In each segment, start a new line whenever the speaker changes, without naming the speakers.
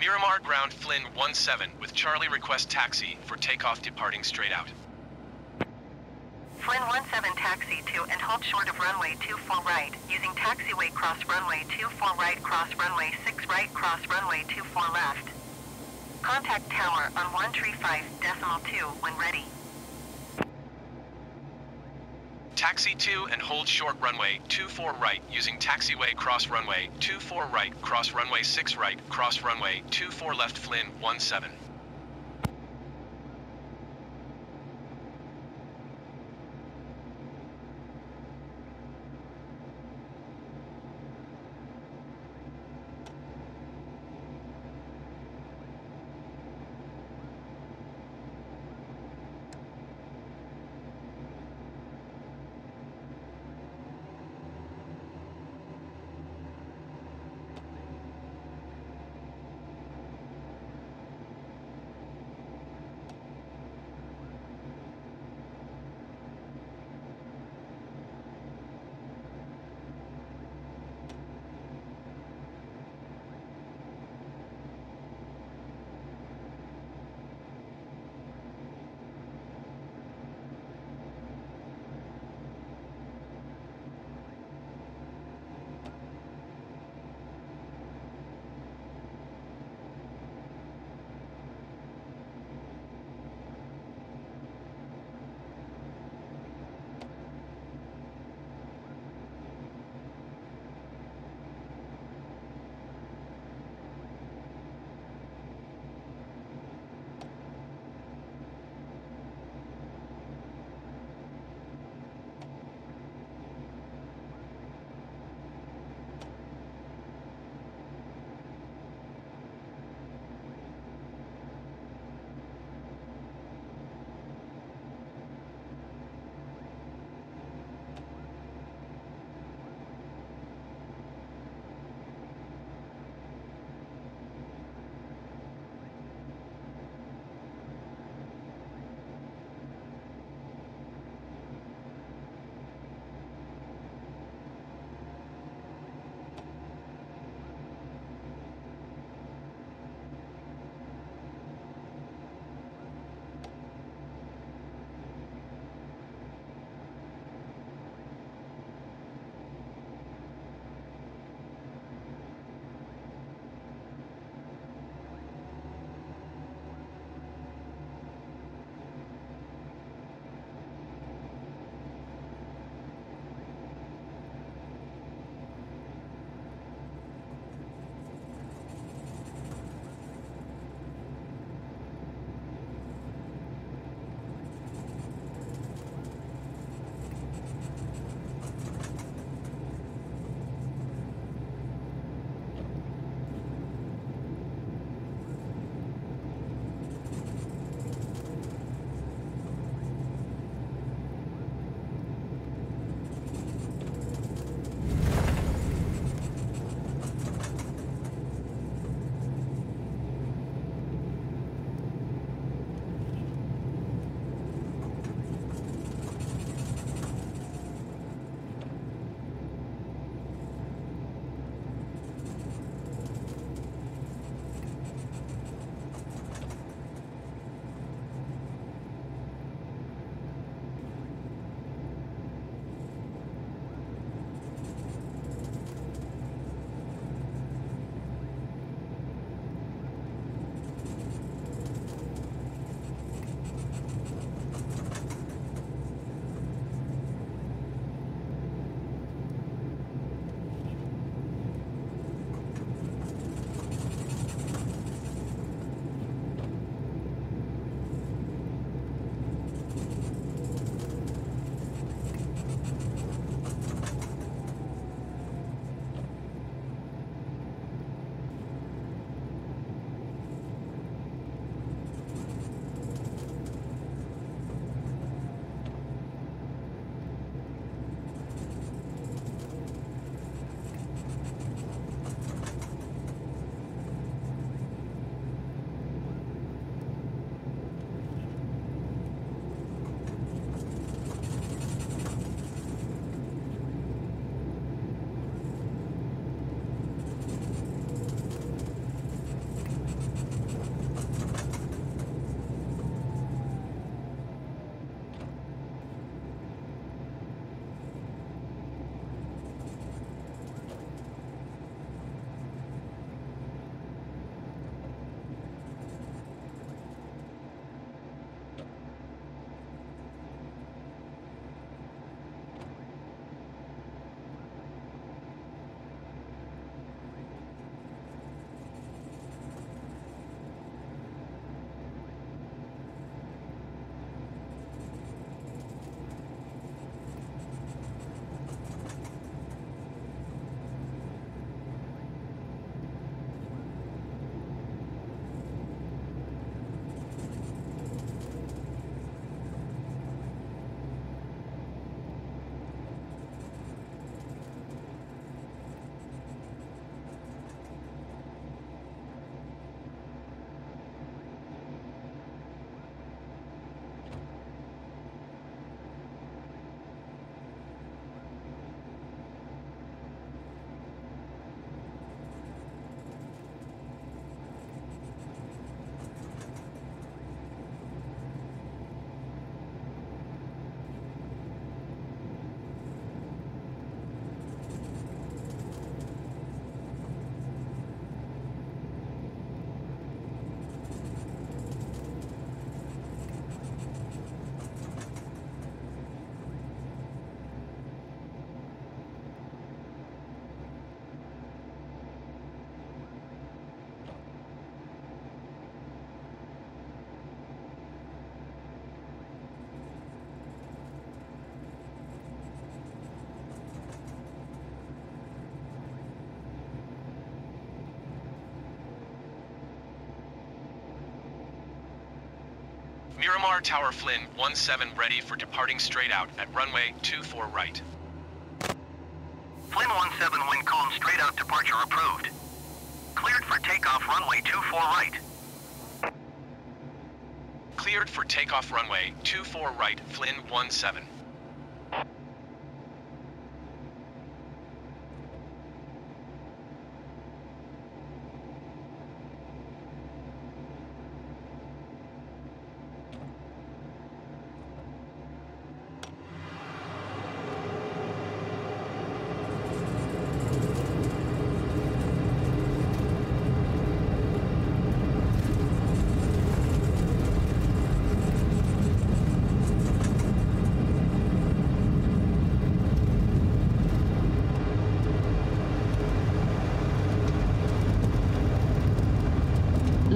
Miramar ground Flynn 17 with Charlie request taxi for takeoff departing straight out.
Flynn 17 taxi to and hold short of runway 24 right, using taxiway cross runway 24 right cross runway 6 right cross runway 24 left. Contact tower on 135 decimal 2 when ready.
Taxi 2 and hold short runway 24 right using taxiway cross runway 24 right cross runway 6 right cross runway 24 left Flynn 17. Miramar Tower Flynn 17 ready for departing straight out at runway 24 right.
Flynn 17 wind calm straight out departure approved. Cleared for takeoff runway 24 right.
Cleared for takeoff runway 24 right, Flynn 17.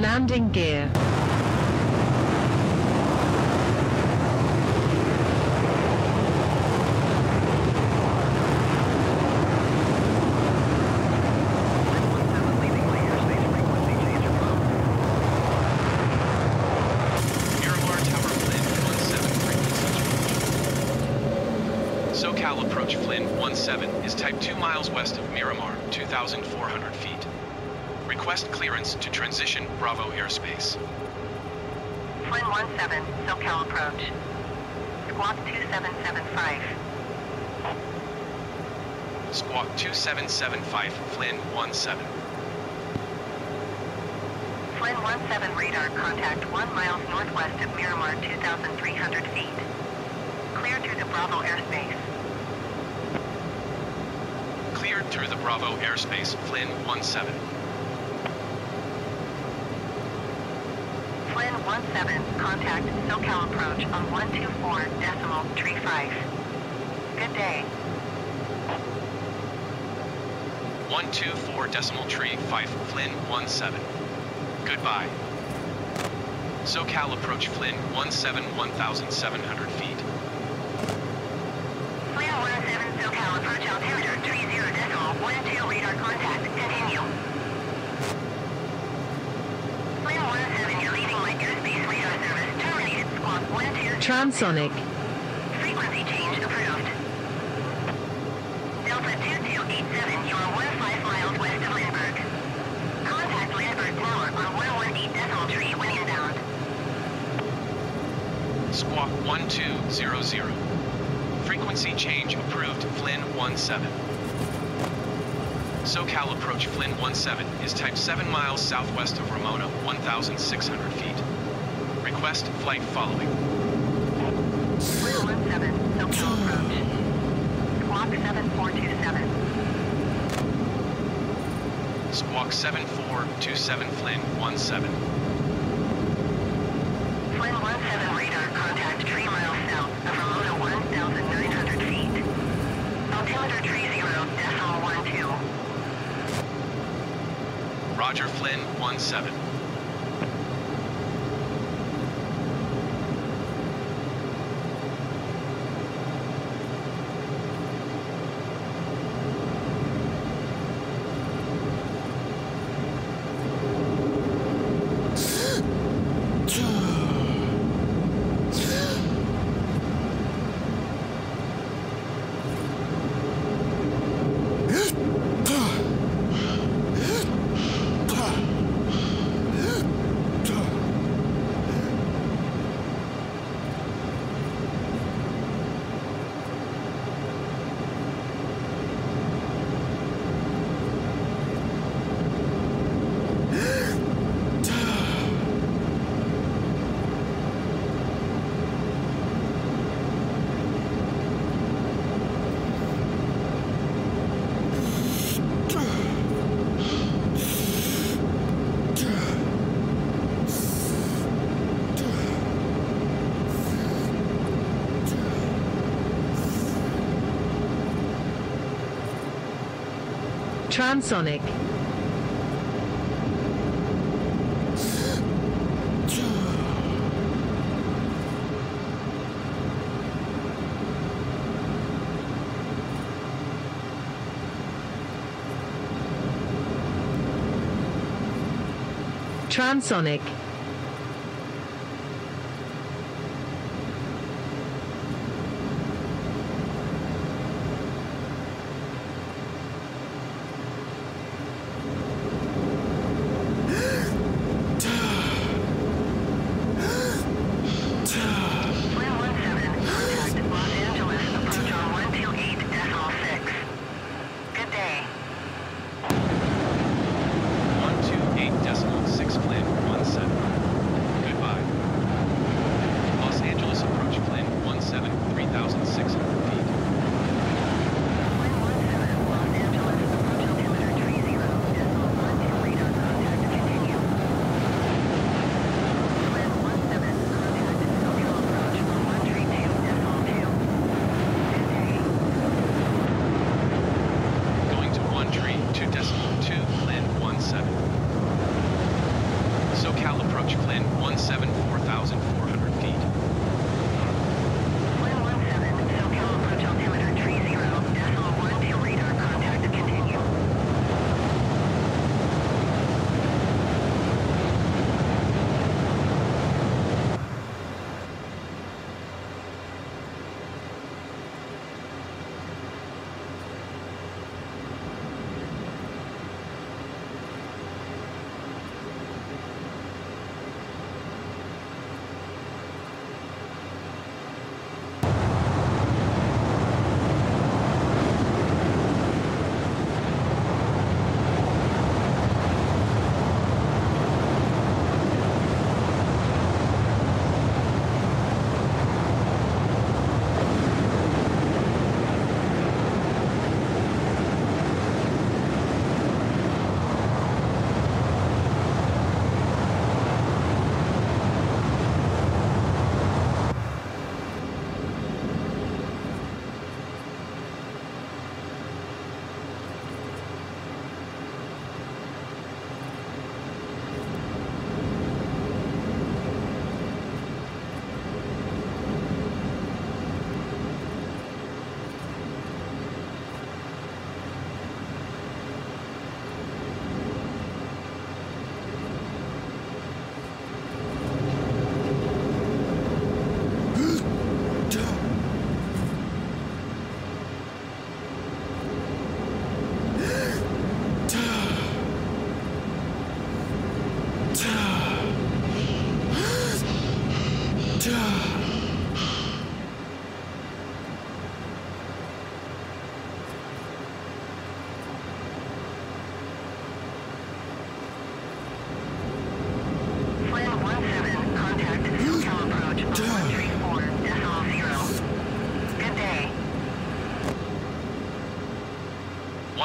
Landing gear.
leaving my airspace frequency change approved.
Miramar Tower Flynn 17 frequency change. SoCal approach Flynn 17 is type 2 miles west of Miramar, 2,400 feet. Request clearance to transition Bravo airspace.
Flynn 17, SoCal approach. Squawk 2775.
Squawk 2775 Flynn 17.
Flynn 17 radar contact 1 miles northwest of Miramar 2,300 feet. Clear through the Bravo airspace.
Cleared through the Bravo airspace Flynn 17.
Flynn 17, contact SoCal approach on 124 decimal tree 5. Good day.
124 decimal tree 5 Flynn 17. Goodbye. SoCal approach Flynn 17 1,700 feet.
Flynn 17, SoCal approach altimeter 30 decimal 12 radar contact. Continue. Flynn 17, you're leaving my airspace radar service. Terminated. Squawk 12.
Transonic.
Frequency change approved. Delta 2287, you are 15 miles west of Lindbergh. Contact Lindbergh Tower on 118 decimal tree when inbound.
Squawk 1200. Frequency change approved Flynn 17. SoCal approach Flynn 17 is type 7 miles southwest of Ramona, 1,600 feet. Request flight following.
Flynn 17, SoCal approach. Squawk 7427.
Squawk 7427 Flynn 17.
Flynn 17 radar contact 3 miles south of Ramona 1,900 feet. Altimeter 30 decimal 12.
Roger Flynn 17.
Transonic. Transonic.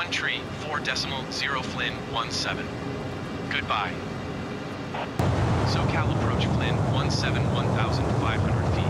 Tree, four decimal zero Flynn, one seven. Goodbye. SoCal approach Flynn, one seven one thousand five hundred feet.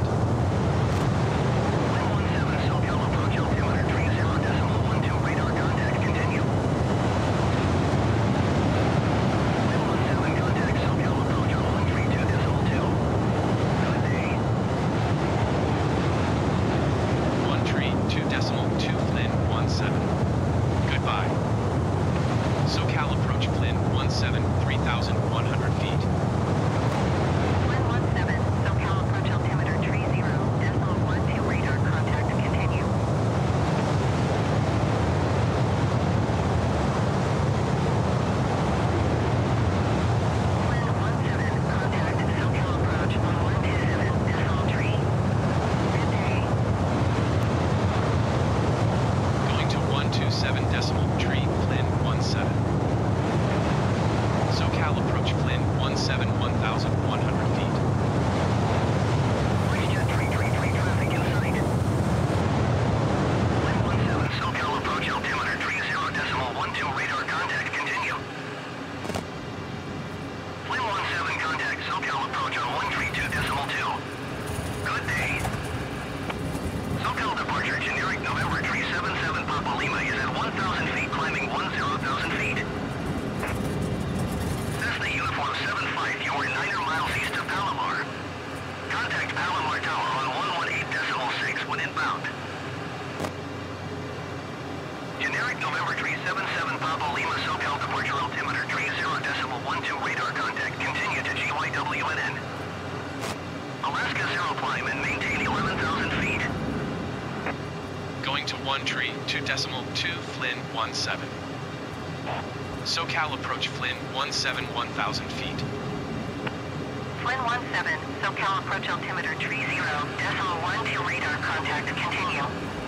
Radar contact continue. Flynn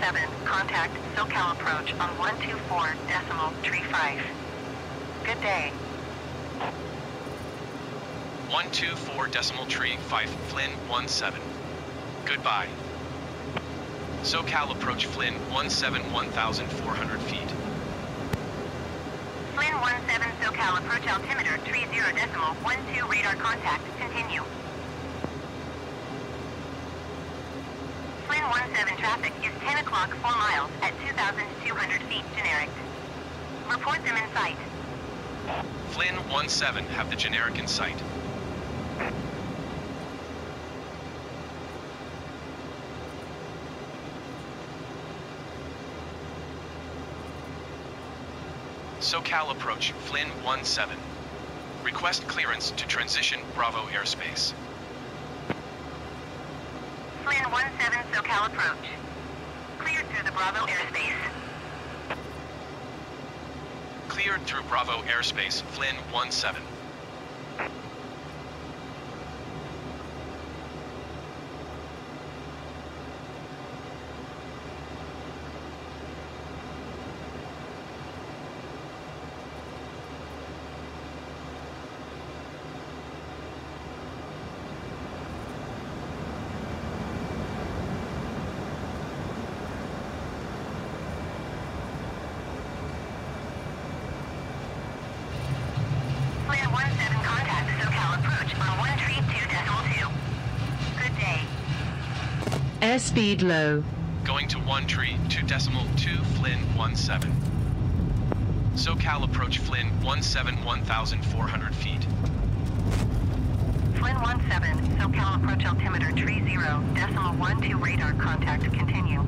17, contact SoCal approach on 124 decimal 35. Good day.
124 decimal tree 5 Flynn 17. Goodbye. SoCal approach Flynn 17 1400 feet.
Flynn 17, SoCal approach altimeter 30 decimal 12 radar contact continue. Flynn 17 traffic is 10 o'clock 4 miles at 2,200 feet generic. Report them in sight.
Flynn 17 have the generic in sight. SoCal approach Flynn 17. Request clearance to transition Bravo airspace.
Flynn 17, SoCal approach. Cleared through the Bravo airspace.
Cleared through Bravo airspace Flynn 17.
Flynn 17, contact SoCal approach on 132 decimal 2. Good day.
Airspeed low.
Going to 1 tree, 2 decimal 2 Flynn 17. SoCal approach Flynn 17 1400 feet.
Flynn 17, SoCal approach altimeter tree 0, decimal 12 radar contact continue.